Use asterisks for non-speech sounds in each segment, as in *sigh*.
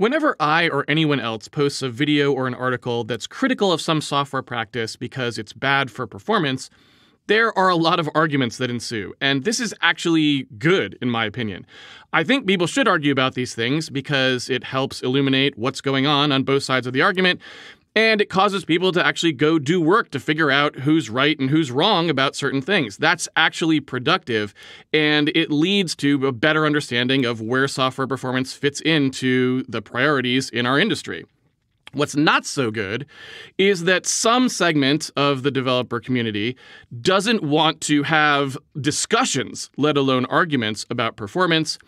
Whenever I or anyone else posts a video or an article that's critical of some software practice because it's bad for performance, there are a lot of arguments that ensue, and this is actually good, in my opinion. I think people should argue about these things because it helps illuminate what's going on on both sides of the argument, and it causes people to actually go do work to figure out who's right and who's wrong about certain things. That's actually productive, and it leads to a better understanding of where software performance fits into the priorities in our industry. What's not so good is that some segment of the developer community doesn't want to have discussions, let alone arguments about performance,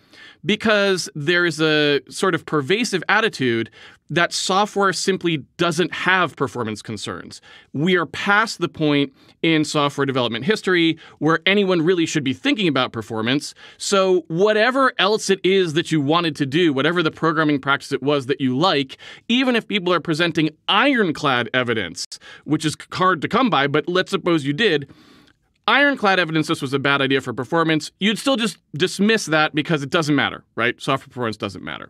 because there's a sort of pervasive attitude that software simply doesn't have performance concerns. We are past the point in software development history where anyone really should be thinking about performance. So, whatever else it is that you wanted to do, whatever the programming practice it was that you like, even if people are presenting ironclad evidence, which is hard to come by, but let's suppose you did ironclad evidence this was a bad idea for performance, you'd still just dismiss that because it doesn't matter, right? Software performance doesn't matter.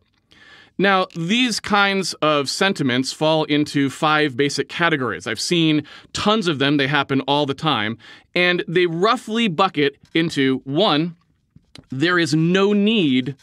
Now, these kinds of sentiments fall into five basic categories. I've seen tons of them, they happen all the time, and they roughly bucket into one, there is no need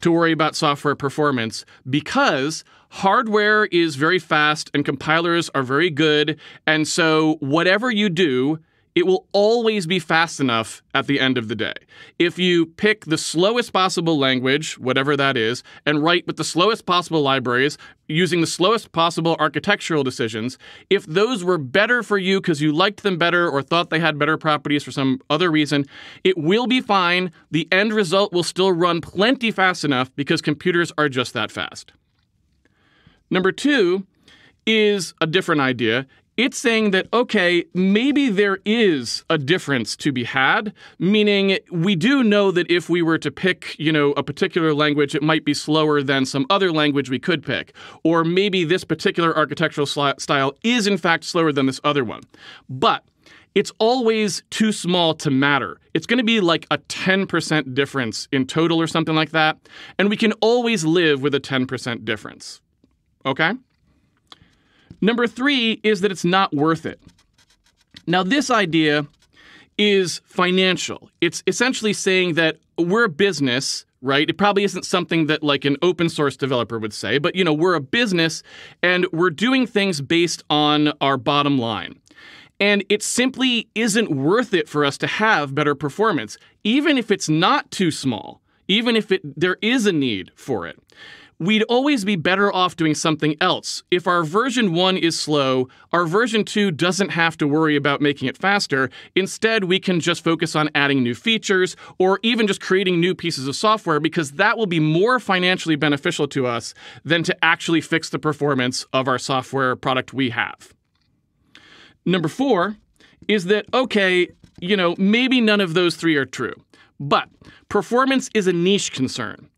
to worry about software performance because hardware is very fast and compilers are very good. And so, whatever you do, it will always be fast enough at the end of the day. If you pick the slowest possible language, whatever that is, and write with the slowest possible libraries, using the slowest possible architectural decisions, if those were better for you because you liked them better or thought they had better properties for some other reason, it will be fine. The end result will still run plenty fast enough because computers are just that fast. Number two is a different idea. It's saying that, okay, maybe there is a difference to be had, meaning we do know that if we were to pick, you know, a particular language, it might be slower than some other language we could pick. Or maybe this particular architectural style is in fact slower than this other one. But it's always too small to matter. It's going to be like a 10% difference in total or something like that. And we can always live with a 10% difference. Okay? Number three is that it's not worth it. Now, this idea is financial. It's essentially saying that we're a business, right? It probably isn't something that like an open source developer would say, but you know, we're a business and we're doing things based on our bottom line. And it simply isn't worth it for us to have better performance, even if it's not too small, even if it there is a need for it we'd always be better off doing something else. If our version 1 is slow, our version 2 doesn't have to worry about making it faster. Instead, we can just focus on adding new features or even just creating new pieces of software because that will be more financially beneficial to us than to actually fix the performance of our software product we have. Number 4 is that okay, you know, maybe none of those three are true. But performance is a niche concern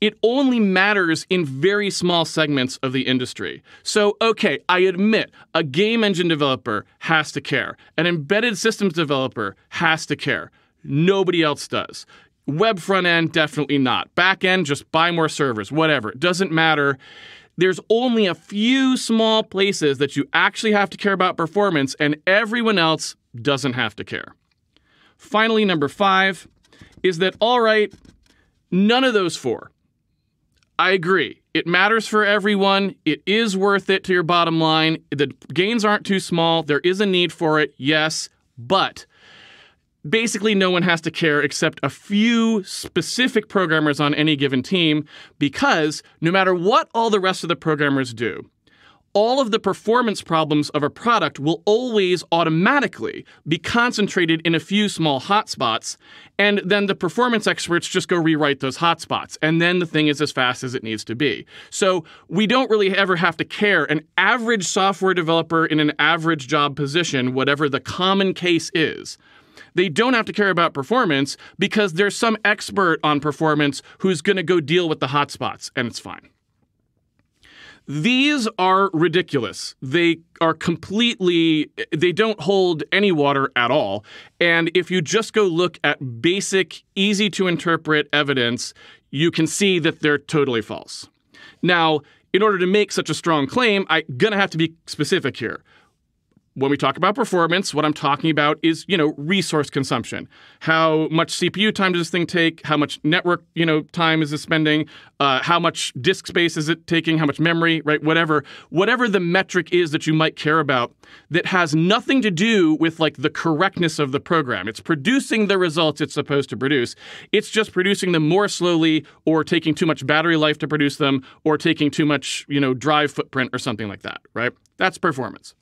it only matters in very small segments of the industry. So, okay, I admit a game engine developer has to care, an embedded systems developer has to care. Nobody else does. Web front end, definitely not. Back end, just buy more servers, whatever. It doesn't matter. There's only a few small places that you actually have to care about performance, and everyone else doesn't have to care. Finally, number five is that, all right, none of those four, I agree. It matters for everyone. It is worth it to your bottom line. The gains aren't too small. There is a need for it, yes, but basically no one has to care except a few specific programmers on any given team because no matter what all the rest of the programmers do, all of the performance problems of a product will always automatically be concentrated in a few small hotspots, and then the performance experts just go rewrite those hotspots, and then the thing is as fast as it needs to be. So we don't really ever have to care. An average software developer in an average job position, whatever the common case is, they don't have to care about performance because there's some expert on performance who's going to go deal with the hotspots, and it's fine. These are ridiculous. They are completely, they don't hold any water at all. And if you just go look at basic, easy to interpret evidence, you can see that they're totally false. Now, in order to make such a strong claim, I'm going to have to be specific here when we talk about performance, what I'm talking about is, you know, resource consumption. How much CPU time does this thing take? How much network, you know, time is it spending? Uh, how much disk space is it taking? How much memory, right? Whatever, whatever the metric is that you might care about that has nothing to do with like the correctness of the program. It's producing the results it's supposed to produce. It's just producing them more slowly or taking too much battery life to produce them or taking too much, you know, drive footprint or something like that, right? That's performance.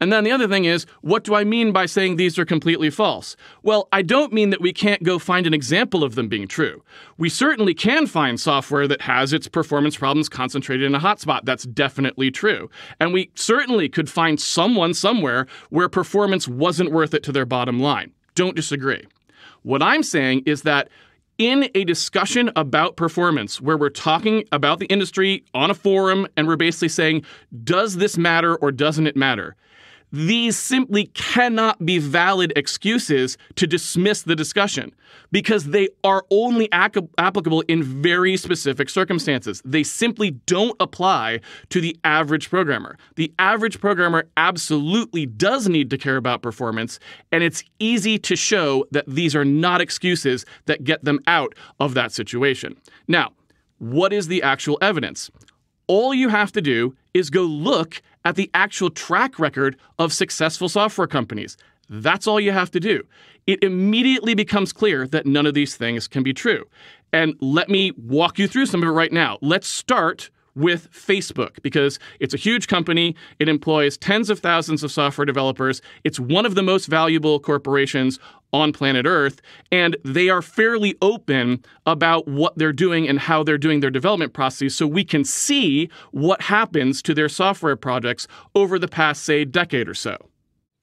And then the other thing is, what do I mean by saying these are completely false? Well, I don't mean that we can't go find an example of them being true. We certainly can find software that has its performance problems concentrated in a hotspot. That's definitely true. And we certainly could find someone somewhere where performance wasn't worth it to their bottom line. Don't disagree. What I'm saying is that in a discussion about performance where we're talking about the industry on a forum and we're basically saying, does this matter or doesn't it matter? These simply cannot be valid excuses to dismiss the discussion because they are only ac- applicable in very specific circumstances. They simply don't apply to the average programmer. The average programmer absolutely does need to care about performance, and it's easy to show that these are not excuses that get them out of that situation. Now, what is the actual evidence? All you have to do is go look at the actual track record of successful software companies. That's all you have to do. It immediately becomes clear that none of these things can be true. And let me walk you through some of it right now. Let's start with Facebook because it's a huge company. It employs tens of thousands of software developers. It's one of the most valuable corporations on planet Earth, and they are fairly open about what they're doing and how they're doing their development processes so we can see what happens to their software projects over the past, say, decade or so.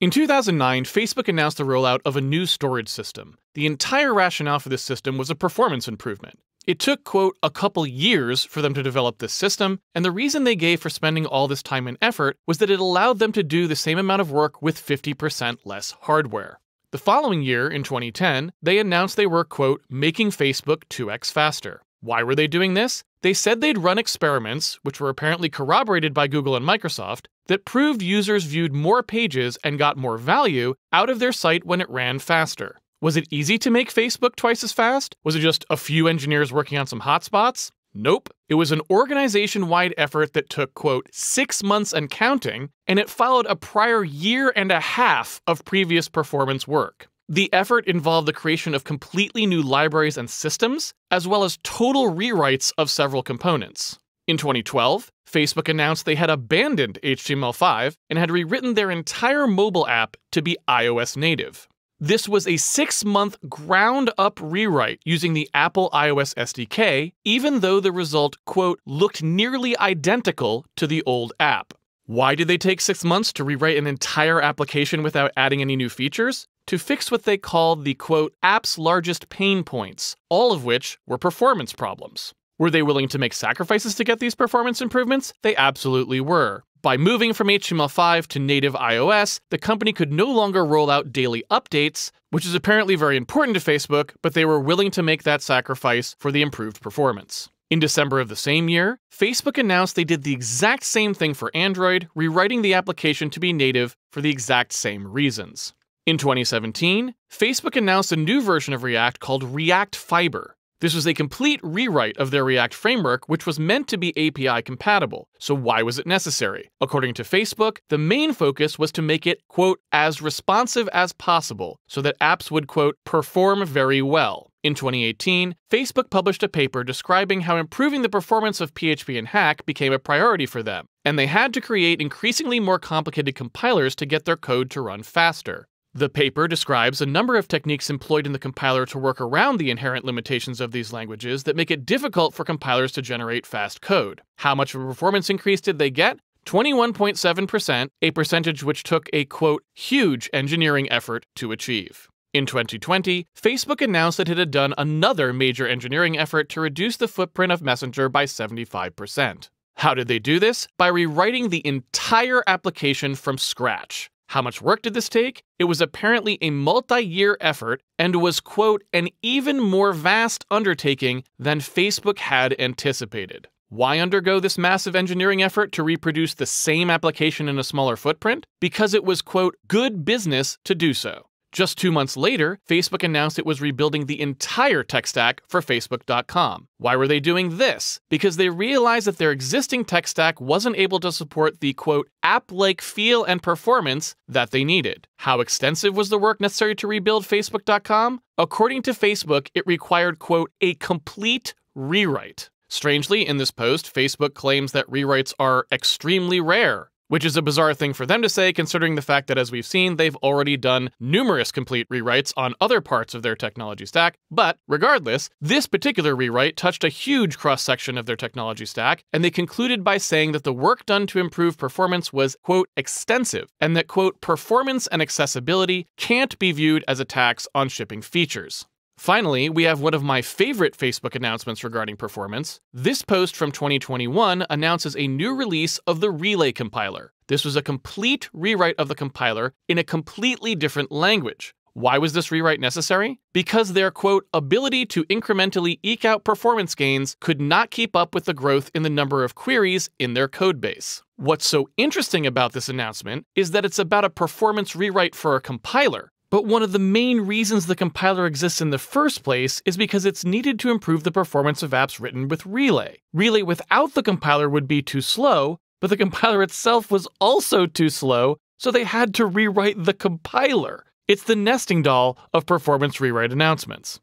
In 2009, Facebook announced the rollout of a new storage system. The entire rationale for this system was a performance improvement. It took, quote, a couple years for them to develop this system, and the reason they gave for spending all this time and effort was that it allowed them to do the same amount of work with 50% less hardware. The following year, in 2010, they announced they were, quote, making Facebook 2x faster. Why were they doing this? They said they'd run experiments, which were apparently corroborated by Google and Microsoft, that proved users viewed more pages and got more value out of their site when it ran faster. Was it easy to make Facebook twice as fast? Was it just a few engineers working on some hotspots? Nope. It was an organization wide effort that took, quote, six months and counting, and it followed a prior year and a half of previous performance work. The effort involved the creation of completely new libraries and systems, as well as total rewrites of several components. In 2012, Facebook announced they had abandoned HTML5 and had rewritten their entire mobile app to be iOS native. This was a six month ground up rewrite using the Apple iOS SDK, even though the result, quote, looked nearly identical to the old app. Why did they take six months to rewrite an entire application without adding any new features? To fix what they called the, quote, app's largest pain points, all of which were performance problems. Were they willing to make sacrifices to get these performance improvements? They absolutely were. By moving from HTML5 to native iOS, the company could no longer roll out daily updates, which is apparently very important to Facebook, but they were willing to make that sacrifice for the improved performance. In December of the same year, Facebook announced they did the exact same thing for Android, rewriting the application to be native for the exact same reasons. In 2017, Facebook announced a new version of React called React Fiber, this was a complete rewrite of their React framework, which was meant to be API compatible. So why was it necessary? According to Facebook, the main focus was to make it, quote, as responsive as possible, so that apps would, quote, perform very well. In 2018, Facebook published a paper describing how improving the performance of PHP and Hack became a priority for them, and they had to create increasingly more complicated compilers to get their code to run faster. The paper describes a number of techniques employed in the compiler to work around the inherent limitations of these languages that make it difficult for compilers to generate fast code. How much of a performance increase did they get? 21.7%, a percentage which took a quote, huge engineering effort to achieve. In 2020, Facebook announced that it had done another major engineering effort to reduce the footprint of Messenger by 75%. How did they do this? By rewriting the entire application from scratch. How much work did this take? It was apparently a multi year effort and was, quote, an even more vast undertaking than Facebook had anticipated. Why undergo this massive engineering effort to reproduce the same application in a smaller footprint? Because it was, quote, good business to do so. Just two months later, Facebook announced it was rebuilding the entire tech stack for Facebook.com. Why were they doing this? Because they realized that their existing tech stack wasn't able to support the quote, app like feel and performance that they needed. How extensive was the work necessary to rebuild Facebook.com? According to Facebook, it required, quote, a complete rewrite. Strangely, in this post, Facebook claims that rewrites are extremely rare which is a bizarre thing for them to say considering the fact that, as we've seen, they've already done numerous complete rewrites on other parts of their technology stack. But regardless, this particular rewrite touched a huge cross section of their technology stack, and they concluded by saying that the work done to improve performance was, quote, extensive, and that, quote, performance and accessibility can't be viewed as attacks on shipping features. Finally, we have one of my favorite Facebook announcements regarding performance. This post from 2021 announces a new release of the Relay compiler. This was a complete rewrite of the compiler in a completely different language. Why was this rewrite necessary? Because their quote, ability to incrementally eke out performance gains could not keep up with the growth in the number of queries in their codebase. What's so interesting about this announcement is that it's about a performance rewrite for a compiler, but one of the main reasons the compiler exists in the first place is because it's needed to improve the performance of apps written with Relay. Relay without the compiler would be too slow, but the compiler itself was also too slow, so they had to rewrite the compiler. It's the nesting doll of performance rewrite announcements.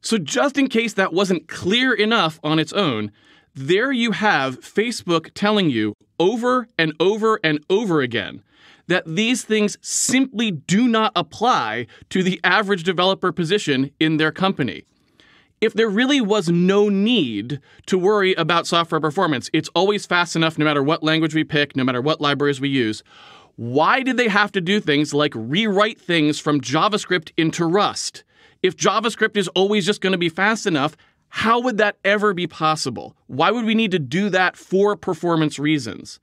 So, just in case that wasn't clear enough on its own, there you have Facebook telling you over and over and over again that these things simply do not apply to the average developer position in their company. If there really was no need to worry about software performance, it's always fast enough no matter what language we pick, no matter what libraries we use. Why did they have to do things like rewrite things from JavaScript into Rust? If JavaScript is always just going to be fast enough, how would that ever be possible? Why would we need to do that for performance reasons?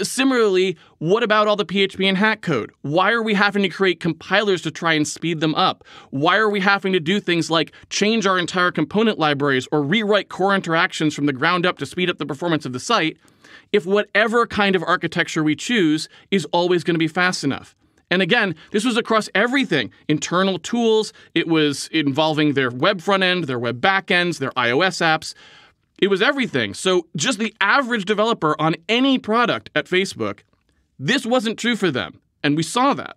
Similarly, what about all the PHP and hack code? Why are we having to create compilers to try and speed them up? Why are we having to do things like change our entire component libraries or rewrite core interactions from the ground up to speed up the performance of the site if whatever kind of architecture we choose is always going to be fast enough? And again, this was across everything internal tools, it was involving their web front end, their web backends, their iOS apps. It was everything. So, just the average developer on any product at Facebook, this wasn't true for them. And we saw that.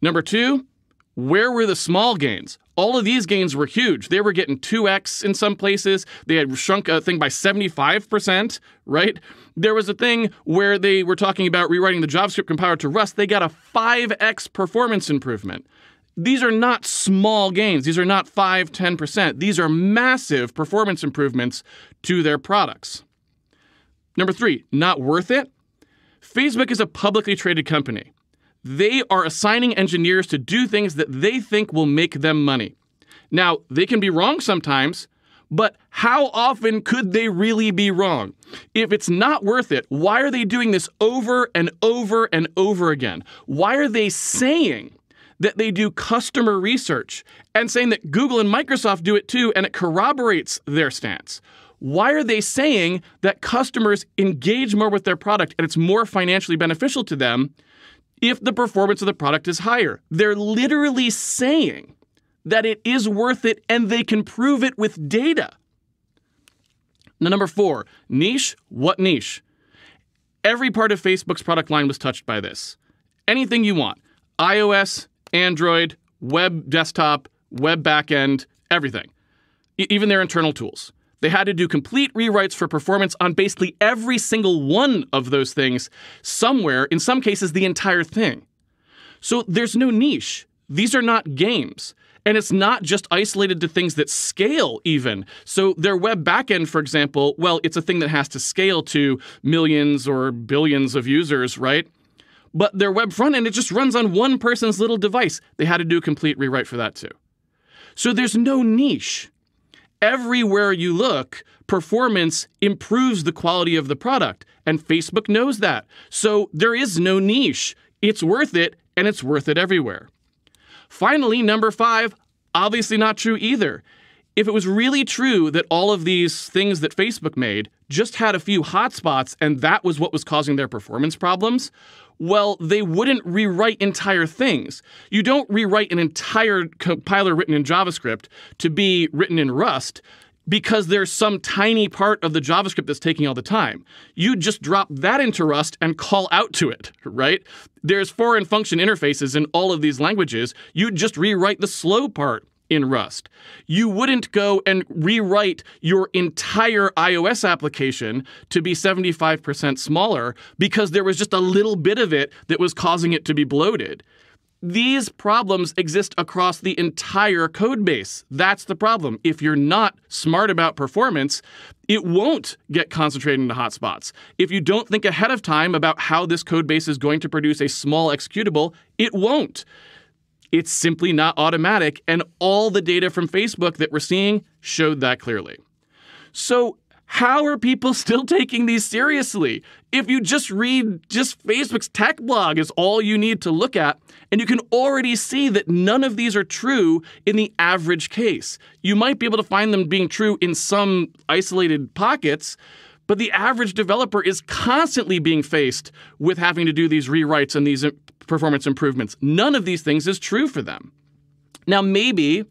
Number two, where were the small gains? All of these gains were huge. They were getting 2x in some places. They had shrunk a thing by 75%, right? There was a thing where they were talking about rewriting the JavaScript compiler to Rust. They got a 5x performance improvement. These are not small gains. These are not 5, 10%. These are massive performance improvements to their products. Number three, not worth it. Facebook is a publicly traded company. They are assigning engineers to do things that they think will make them money. Now, they can be wrong sometimes, but how often could they really be wrong? If it's not worth it, why are they doing this over and over and over again? Why are they saying that they do customer research and saying that Google and Microsoft do it too, and it corroborates their stance. Why are they saying that customers engage more with their product and it's more financially beneficial to them if the performance of the product is higher? They're literally saying that it is worth it and they can prove it with data. Now, number four, niche. What niche? Every part of Facebook's product line was touched by this. Anything you want iOS, Android, web desktop, web backend, everything, e- even their internal tools. They had to do complete rewrites for performance on basically every single one of those things, somewhere, in some cases, the entire thing. So there's no niche. These are not games. And it's not just isolated to things that scale, even. So, their web backend, for example, well, it's a thing that has to scale to millions or billions of users, right? But their web front end, it just runs on one person's little device. They had to do a complete rewrite for that too. So there's no niche. Everywhere you look, performance improves the quality of the product, and Facebook knows that. So there is no niche. It's worth it, and it's worth it everywhere. Finally, number five, obviously not true either. If it was really true that all of these things that Facebook made just had a few hotspots and that was what was causing their performance problems, well, they wouldn't rewrite entire things. You don't rewrite an entire compiler written in JavaScript to be written in Rust because there's some tiny part of the JavaScript that's taking all the time. You just drop that into Rust and call out to it, right? There's foreign function interfaces in all of these languages. You just rewrite the slow part in Rust. You wouldn't go and rewrite your entire iOS application to be 75% smaller because there was just a little bit of it that was causing it to be bloated. These problems exist across the entire code base. That's the problem. If you're not smart about performance, it won't get concentrated into hotspots. If you don't think ahead of time about how this code base is going to produce a small executable, it won't. It's simply not automatic, and all the data from Facebook that we're seeing showed that clearly. So, how are people *laughs* still taking these seriously? If you just read just Facebook's tech blog is all you need to look at, and you can already see that none of these are true in the average case. You might be able to find them being true in some isolated pockets, but the average developer is constantly being faced with having to do these rewrites and these performance improvements. None of these things is true for them. Now, maybe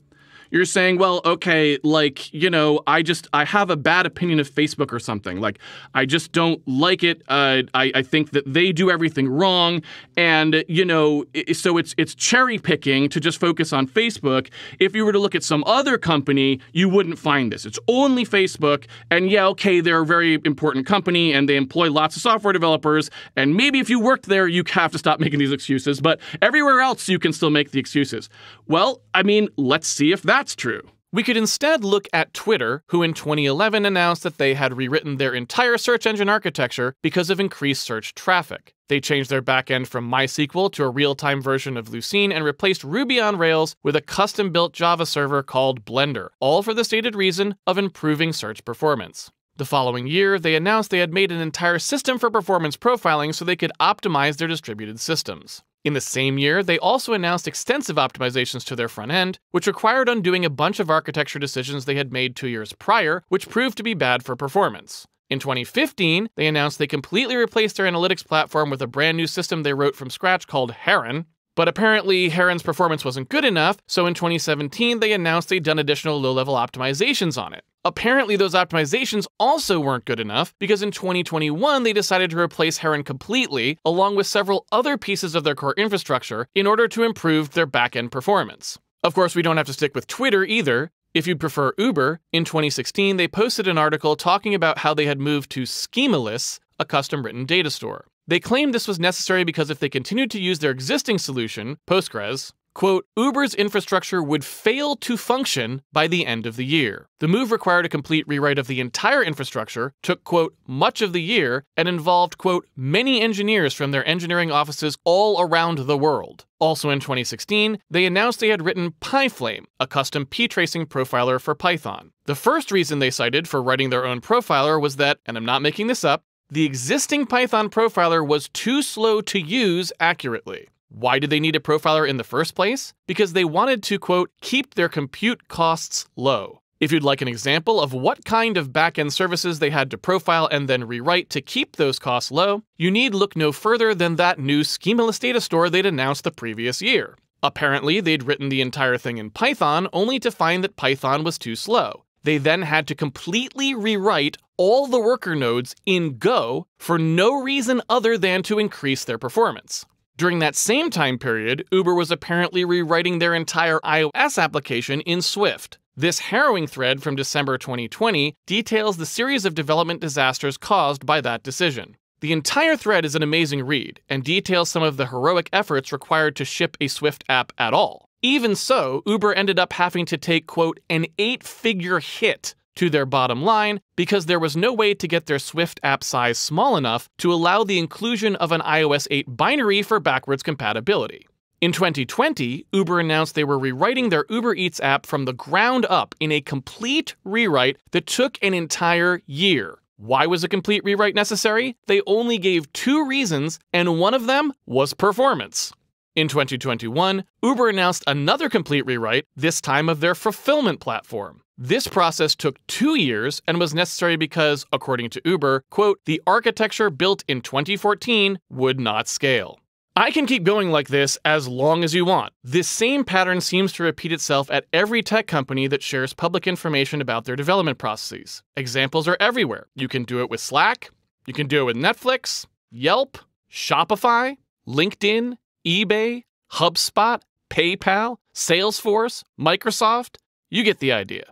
you're saying, well, okay, like, you know, I just, I have a bad opinion of Facebook or something. Like, I just don't like it. Uh, I, I think that they do everything wrong. And, you know, so it's, it's cherry picking to just focus on Facebook. If you were to look at some other company, you wouldn't find this. It's only Facebook. And yeah, okay, they're a very important company and they employ lots of software developers. And maybe if you worked there, you have to stop making these excuses. But everywhere else, you can still make the excuses. Well, I mean, let's see if that that's true. We could instead look at Twitter, who in 2011 announced that they had rewritten their entire search engine architecture because of increased search traffic. They changed their backend from MySQL to a real time version of Lucene and replaced Ruby on Rails with a custom built Java server called Blender, all for the stated reason of improving search performance. The following year, they announced they had made an entire system for performance profiling so they could optimize their distributed systems. In the same year, they also announced extensive optimizations to their front end, which required undoing a bunch of architecture decisions they had made two years prior, which proved to be bad for performance. In 2015, they announced they completely replaced their analytics platform with a brand new system they wrote from scratch called Heron. But apparently, Heron's performance wasn't good enough, so in 2017, they announced they'd done additional low level optimizations on it. Apparently, those optimizations also weren't good enough because in 2021 they decided to replace Heron completely, along with several other pieces of their core infrastructure, in order to improve their backend performance. Of course, we don't have to stick with Twitter either. If you'd prefer Uber, in 2016 they posted an article talking about how they had moved to Schemaless, a custom written data store. They claimed this was necessary because if they continued to use their existing solution, Postgres, Quote, Uber's infrastructure would fail to function by the end of the year. The move required a complete rewrite of the entire infrastructure, took, quote, much of the year, and involved, quote, many engineers from their engineering offices all around the world. Also in 2016, they announced they had written PyFlame, a custom p-tracing profiler for Python. The first reason they cited for writing their own profiler was that, and I'm not making this up, the existing Python profiler was too slow to use accurately. Why did they need a profiler in the first place? Because they wanted to, quote, keep their compute costs low. If you'd like an example of what kind of backend services they had to profile and then rewrite to keep those costs low, you need look no further than that new schemaless data store they'd announced the previous year. Apparently, they'd written the entire thing in Python only to find that Python was too slow. They then had to completely rewrite all the worker nodes in Go for no reason other than to increase their performance. During that same time period, Uber was apparently rewriting their entire iOS application in Swift. This harrowing thread from December 2020 details the series of development disasters caused by that decision. The entire thread is an amazing read and details some of the heroic efforts required to ship a Swift app at all. Even so, Uber ended up having to take, quote, an eight figure hit to their bottom line because there was no way to get their Swift app size small enough to allow the inclusion of an iOS 8 binary for backwards compatibility. In 2020, Uber announced they were rewriting their Uber Eats app from the ground up in a complete rewrite that took an entire year. Why was a complete rewrite necessary? They only gave two reasons, and one of them was performance. In 2021, Uber announced another complete rewrite, this time of their fulfillment platform. This process took two years and was necessary because, according to Uber, quote, the architecture built in 2014 would not scale. I can keep going like this as long as you want. This same pattern seems to repeat itself at every tech company that shares public information about their development processes. Examples are everywhere. You can do it with Slack, you can do it with Netflix, Yelp, Shopify, LinkedIn, eBay, HubSpot, PayPal, Salesforce, Microsoft. You get the idea.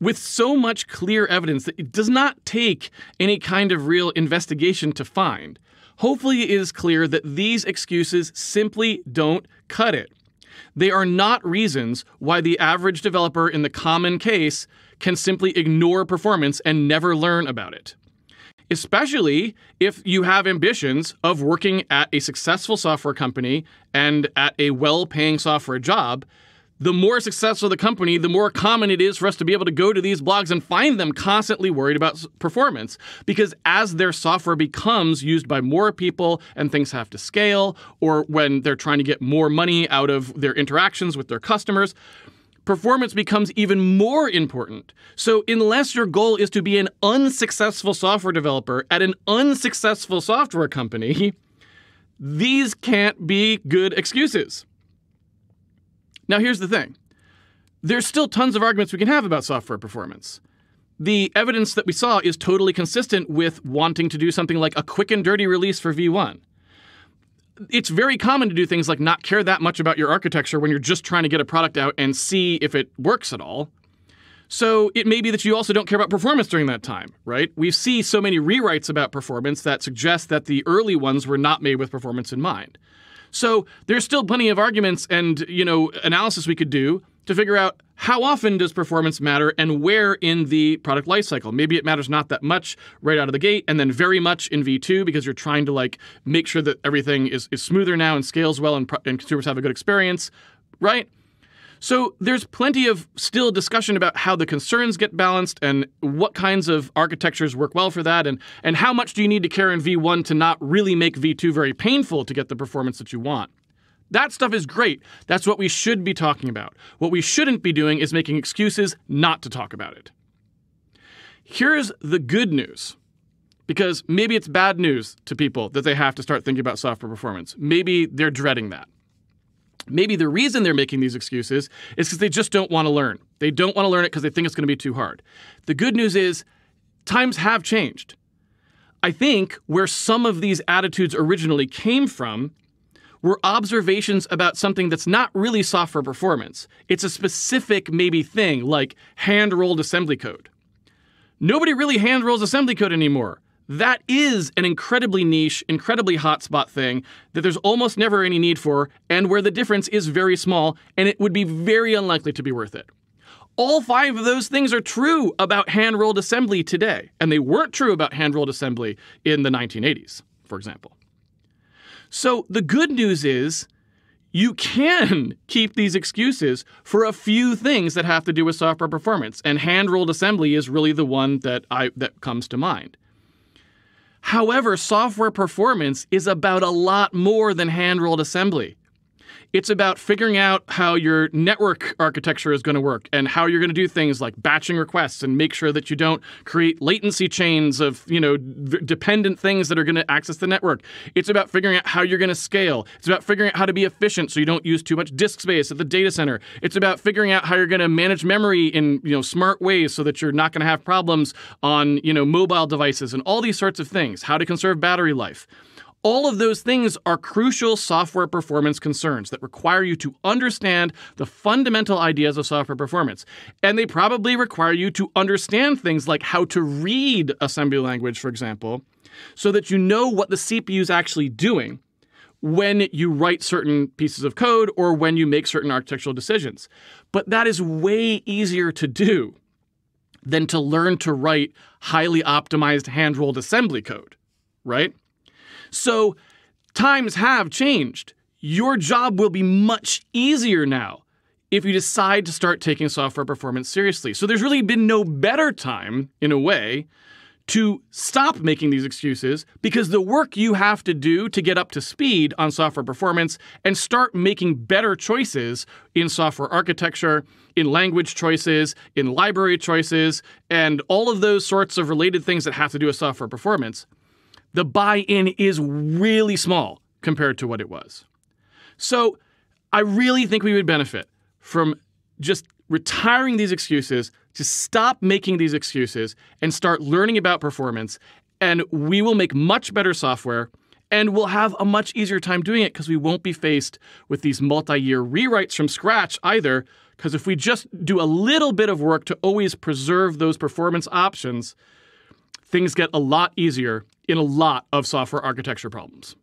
With so much clear evidence that it does not take any kind of real investigation to find, hopefully it is clear that these excuses simply don't cut it. They are not reasons why the average developer in the common case can simply ignore performance and never learn about it. Especially if you have ambitions of working at a successful software company and at a well paying software job, the more successful the company, the more common it is for us to be able to go to these blogs and find them constantly worried about performance. Because as their software becomes used by more people and things have to scale, or when they're trying to get more money out of their interactions with their customers, performance becomes even more important. So, unless your goal is to be an unsuccessful software developer at an unsuccessful software company, *laughs* these can't be good excuses. Now, here's the thing there's still tons of arguments we can have about software performance. The evidence that we saw is totally consistent with wanting to do something like a quick and dirty release for V1. It's very common to do things like not care that much about your architecture when you're just trying to get a product out and see if it works at all. So it may be that you also don't care about performance during that time, right? We see so many rewrites about performance that suggest that the early ones were not made with performance in mind. So there's still plenty of arguments and you know analysis we could do to figure out how often does performance matter and where in the product lifecycle. Maybe it matters not that much right out of the gate, and then very much in V2 because you're trying to like make sure that everything is, is smoother now and scales well and, and consumers have a good experience, right? So there's plenty of still discussion about how the concerns get balanced and what kinds of architectures work well for that and, and how much do you need to care in V1 to not really make V2 very painful to get the performance that you want. That stuff is great. That's what we should be talking about. What we shouldn't be doing is making excuses not to talk about it. Here's the good news. Because maybe it's bad news to people that they have to start thinking about software performance. Maybe they're dreading that. Maybe the reason they're making these excuses is because they just don't want to learn. They don't want to learn it because they think it's going to be too hard. The good news is times have changed. I think where some of these attitudes originally came from were observations about something that's not really software performance. It's a specific, maybe, thing like hand rolled assembly code. Nobody really hand rolls assembly code anymore that is an incredibly niche, incredibly hotspot thing that there's almost never any need for, and where the difference is very small, and it would be very unlikely to be worth it. All five of those things are true about hand rolled assembly today, and they weren't true about hand rolled assembly in the 1980s, for example. So the good news is you can *laughs* keep these excuses for a few things that have to do with software performance, and hand rolled assembly is really the one that I that comes to mind. However, software performance is about a lot more than hand rolled assembly. It's about figuring out how your network architecture is going to work and how you're going to do things like batching requests and make sure that you don't create latency chains of, you know, v- dependent things that are going to access the network. It's about figuring out how you're going to scale. It's about figuring out how to be efficient so you don't use too much disk space at the data center. It's about figuring out how you're going to manage memory in, you know, smart ways so that you're not going to have problems on, you know, mobile devices and all these sorts of things. How to conserve battery life. All of those things are crucial software performance concerns that require you to understand the fundamental ideas of software performance. And they probably require you to understand things like how to read assembly language, for example, so that you know what the CPU is actually doing when you write certain pieces of code or when you make certain architectural decisions. But that is way easier to do than to learn to write highly optimized hand rolled assembly code, right? So times have changed. Your job will be much easier now if you decide to start taking software performance seriously. So there's really been no better time, in a way, to stop making these excuses because the work you have to do to get up to speed on software performance and start making better choices in software architecture, in language choices, in library choices, and all of those sorts of related things that have to do with software performance, the buy in is really small compared to what it was. So I really think we would benefit from just retiring these excuses, to stop making these excuses and start learning about performance. And we will make much better software and we'll have a much easier time doing it because we won't be faced with these multi year rewrites from scratch either. Because if we just do a little bit of work to always preserve those performance options, things get a lot easier in a lot of software architecture problems.